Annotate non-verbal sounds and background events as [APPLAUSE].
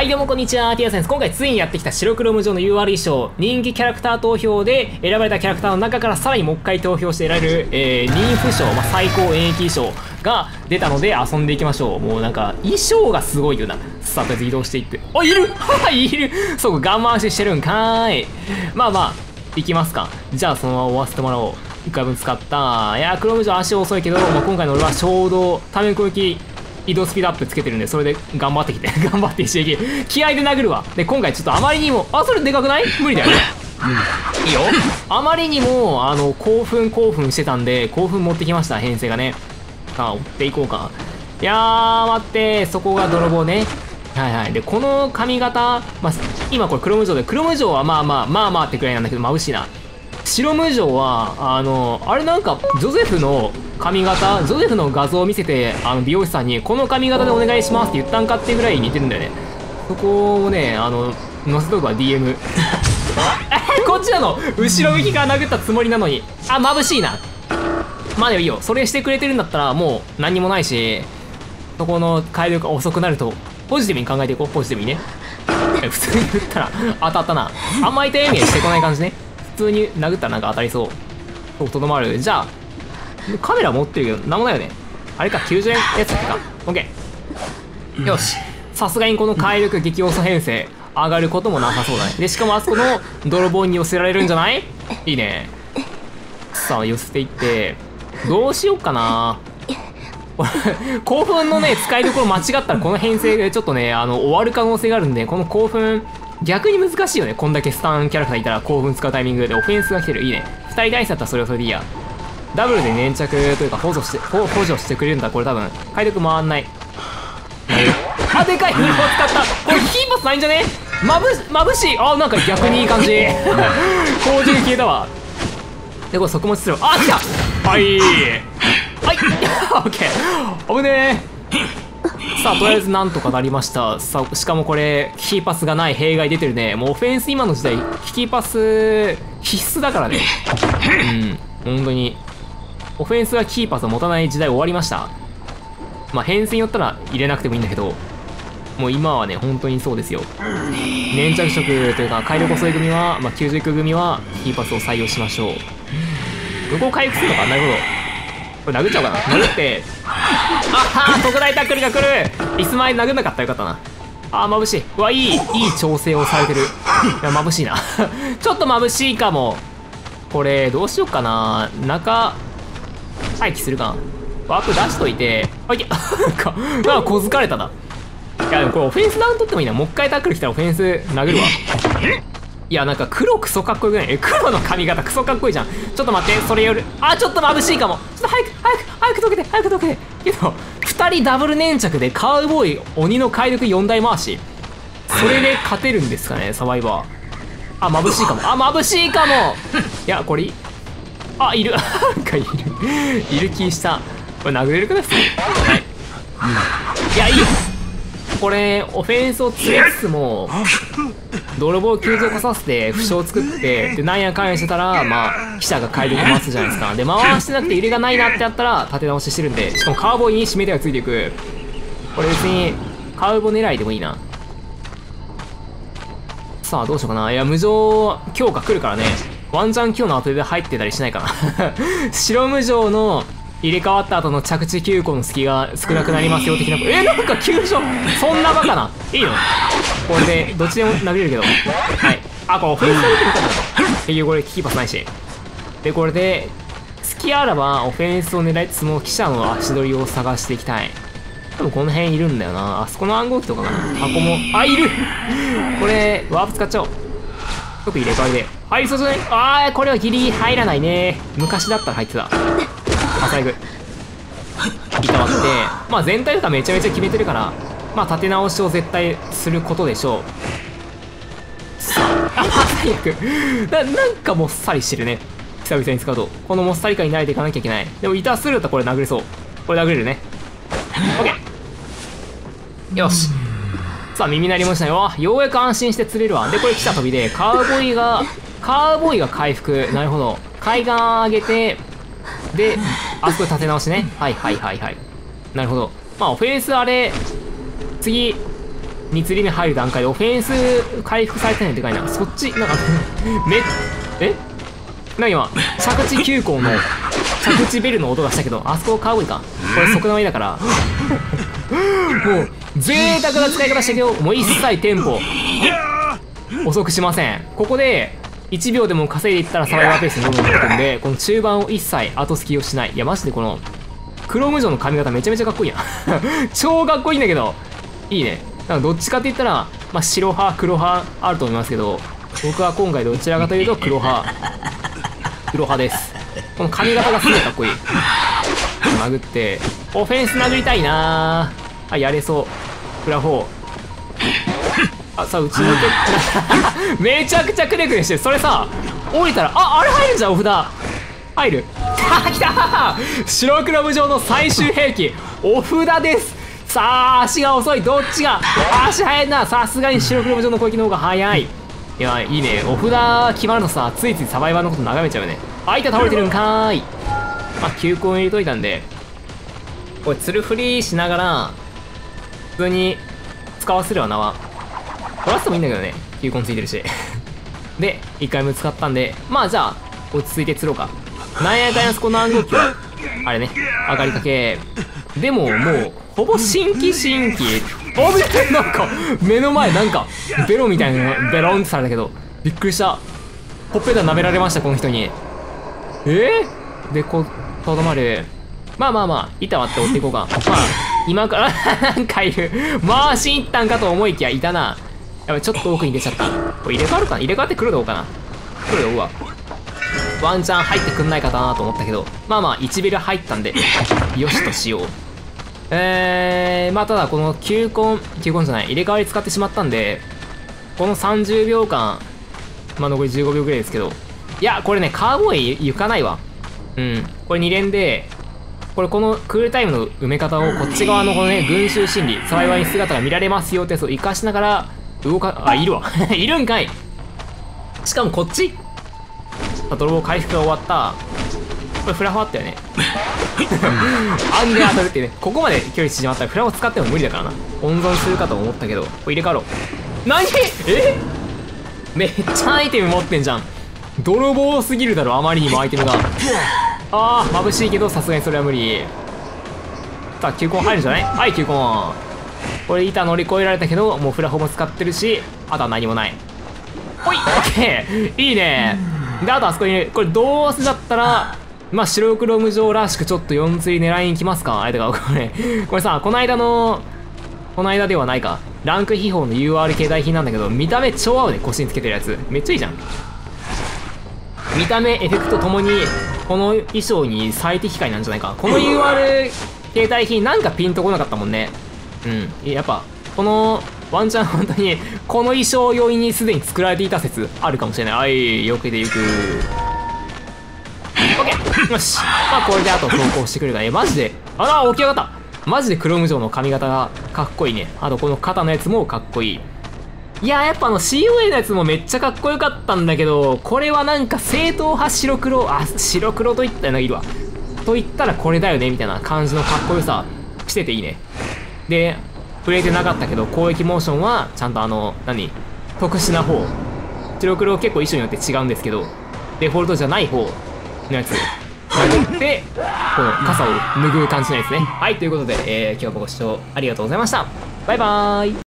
はいどうもこんにちは、ティアセンス。今回ついにやってきた白黒無常の URE 賞、人気キャラクター投票で選ばれたキャラクターの中からさらにもう一回投票して得られる、えー、人夫賞、まあ、最高演劇賞が出たので遊んでいきましょう。もうなんか、衣装がすごいよな。さあ、とりあえず移動していって。あ、いるは [LAUGHS] いるそう、我慢ししてるんかーい。まあまあ、行きますか。じゃあそのまま終わせてもらおう。1回分使った。いや、黒無常足遅いけど、まあ、今回の俺は衝動、多面攻撃移動スピードアップつけてるんでそれで頑張ってきて [LAUGHS] 頑張って一撃。気合で殴るわ。で今回ちょっとあまりにもあそれでかくない？無理だよね。うん。いいよ。あまりにもあの興奮興奮してたんで興奮持ってきました編成がね。さあ追っていこうか。いやー待って。そこが泥棒ね。はいはい。でこの髪型、まあ、今これ黒無常で黒無常はまあまあまあまあってくらいなんだけど眩しいな白無常はあのあれなんかジョゼフの髪型ジョゼフの画像を見せてあの美容師さんにこの髪型でお願いしますって言ったんかってぐらい似てるんだよね。そこをねあの載せとくわ DM [LAUGHS] こっちなの。後ろ向きから殴ったつもりなのに。あ眩しいな。まあでもいいよ。それしてくれてるんだったらもう何にもないしそこの回力が遅くなるとポジティブに考えていこうポジティブにね。[LAUGHS] 普通に振ったら当たったな。あんま痛い意味してこない感じね。通に殴ったらなんか当たりそうとどまるじゃあカメラ持ってるけど、なんもないよね。あれか、90円やつっけか。オッケー。よし。さすがにこの回力激遅編成、上がることもなさそうだね。で、しかもあそこの泥棒に寄せられるんじゃない？いいね。さあ、寄せていって、どうしようかな。[LAUGHS] 興奮のね、使いどころ間違ったらこの編成でちょっとね、あの、終わる可能性があるんで、この興奮、逆に難しいよね。こんだけスタンキャラクターいたら興奮使うタイミングでオフェンスが来てる。いいね。二人大差だったらそれはそれでいいや。ダブルで粘着というか補助して補助してくれるんだ。これ多分回力回んない。あでかいフルパ使った。これキーパスないんじゃね？まぶしまぶしい。あなんか逆にいい感じ。工事消えたわ。でこれ即持ちする。あ来た。はい。はい。[LAUGHS] オッケー。危ねえ。さあとりあえずなんとかなりました。さしかもこれキーパスがない弊害出てるね。もうオフェンス今の時代キーパス必須だからね。うん。本当に。オフェンスがキーパスを持たない時代終わりました。まあ変遷によったら入れなくてもいいんだけど。もう今はね本当にそうですよ。粘着色というか回力遅い組は、まあ、90組はキーパスを採用しましょう。向こう回復するのかなるほど。これ殴っちゃおうかな。殴って。あはー特大タックルが来る。イスマイル殴んなかった。らよかったな。あー眩しい。うわいいいい調整をされてる。いや眩しいな。[LAUGHS] ちょっと眩しいかも。これどうしようかな。中待機するかワープ出しといて。あいけ。[LAUGHS] なんかあ小づかれたな。いやでもこれオフェンスダウン取ってもいいな。もう一回タックル来たらオフェンス殴るわ。いやなんか黒クソかっこよくない？え黒の髪型クソかっこいいじゃん。ちょっと待ってそれよりあちょっと眩しいかも。ちょっと早く早く早く溶けて早く溶けて。けど2人ダブル粘着でカウボーイ鬼の怪力4台回し。それで勝てるんですかねサバイバー。あ眩しいかも。あ眩しいかも。いやこれあいる。なんかいる。いる気した。これ殴れるかな？普通はい、うん、いやいいよ。これオフェンスをつけつつも泥棒を急増化させて負傷を作ってでなんやかんやしてたらまあ記者が帰り回すじゃないですか。で回してなくて揺れがないなってやったら立て直ししてるんでしかもカーボーイに締め手がついていく。これ別にカウボー狙いでもいいな。さあどうしようかな。いや無情強化来るからね。ワンチャン今日の後で入ってたりしないかな。[LAUGHS] 白無常の入れ替わった後の着地急行の隙が少なくなりますよ的な。えなんか急所そんなバカな。いいの？これでどっちでも投げれるけど。はい。あこれオフェンス投げてるかった結局これキーパスないし。でこれで隙あらばオフェンスを狙いつつも記者の足取りを探していきたい。多分この辺いるんだよな。あそこの暗号機とかかな。箱も。あいる。これワープ使っちゃおう。よく入れ替わりで。はいそうそう。ああこれはギリ入らないね。昔だったら入ってた。あ最後いたわってまあ全体とかめちゃめちゃ決めてるからまあ立て直しを絶対することでしょう。さあ最悪。ななんかもっさりしてるね。久々に使うと。このもっさり感に慣れていかなきゃいけない。でも板するとこれ殴れそう。これ殴れるね。OK よし。さあ耳鳴りもしたよ。ようやく安心して釣れるわ。でこれ来た飛びでカウボーイがカウボーイが回復。なるほど。海岸上げてであそこで立て直しね。はいはいはいはい。なるほど。まあオフェンスあれ次2釣り目入る段階でオフェンス回復されてないでかいなそっちなんかめえ？な今着地急行の着地ベルの音がしたけどあそこカウボーイか。これ即生だから。もう贅沢な使い方したけどもう一切テンポ遅くしません。ここで1秒でも稼いでいったらサバイバーペースにどんどんなってくんでこの中盤を一切後付きをしないいやマジでこのクロム城の髪型めちゃめちゃかっこいいやん。[LAUGHS] 超かっこいいんだけどいいね。なんかどっちかって言ったら、まあ、白派黒派あると思いますけど僕は今回どちらかというと黒派。黒派です。この髪型がすげえかっこいい。殴ってオフェンス殴りたいなあやれそう。フラフォーあさあ打ち抜け [LAUGHS] めちゃくちゃくねくねしてそれさ降りたらああれ入るじゃんお札。入る。[LAUGHS] あ来た。[LAUGHS] 白黒無常の最終兵器。お札です。さあ足が遅い。どっちが？足速いな。さすがに白黒無常の攻撃の方が速い。いやいいね。お札決まるとさついついサバイバーのこと眺めちゃうね。相手倒れてるんかーい。まあ球根入れといたんで。これツルフリーしながら普通に使わせるわ縄取らせてもいいんだけどね。球根ついてるし。で1回目使ったんでまあじゃあ落ち着いて釣ろうか。なんやかんやそこの暗号機はあれね上がりかけ。でももうほぼ新規新規あびっなんか目の前なんかベロみたいなのベロンってされたけどびっくりした。ほっぺた舐められましたこの人に。え？ー、でこうとどまる。まあまあまあ板割って追っていこうか。まあ今からなんかいる。回しに行ったんかと思いきやいたな。やばいちょっと奥に出ちゃった。これ入れ替わるかな？入れ替わってくるのかな？来るようわ。ワンチャン入ってくんないかなと思ったけど。まあまあ1ビル入ったんでよしとしよう。えー、まあただこの球根球根じゃない入れ替わり使ってしまったんでこの30秒間まあ残り15秒ぐらいですけど。いやこれねカーボーイ行かないわ。うん。これ2連でこれこのクールタイムの埋め方をこっち側のこのね群衆心理サバイバーに姿が見られますよってやつを生かしながら動かあいるわ。[LAUGHS] いるんかい。しかもこっち。泥棒回復が終わった。これフラファあったよね。案で当たるってね。ここまで距離縮まったらフラを使っても無理だからな。温存するかと思ったけどこれ入れ替わろう。何？え？めっちゃアイテム持ってんじゃん。泥棒すぎるだろあまりにもアイテムが。あー眩しいけどさすがにそれは無理。さあ球根入るんじゃない？はい球根これ板乗り越えられたけどもうフラホも使ってるしあとは何もない。ほい。オッケー。いいね。であとあそこにねこれどうせだったらまあ白黒無常らしくちょっと4釣り狙いに来ますか？相手が。これこれさこの間のこの間ではないか。ランク秘宝の UR 系代品なんだけど見た目超合うね。腰につけてるやつ。めっちゃいいじゃん。見た目エフェクトともにこの衣装に最適解なんじゃないか。この UR 携帯品なんかピンとこなかったもんねうん。やっぱこのワンチャン本当にこの衣装用にすでに作られていた説あるかもしれない。はいよけていく。OK よし。まあこれであと投稿してくるから。えマジで？あら起き上がった。マジでクロム城の髪型がかっこいいね。あとこの肩のやつもかっこいい。いややっぱあの COA のやつもめっちゃかっこよかったんだけどこれはなんか正統派白黒あ白黒といったようないるわ。と言ったらこれだよねみたいな感じのかっこよさしてていいね。で触れてなかったけど攻撃モーションはちゃんとあの何？特殊な方。白黒結構衣装によって違うんですけどデフォルトじゃない方のやつ。殴ってこの傘を拭う感じのやつね。はいということで、えー、今日もご視聴ありがとうございました。バイバーイ。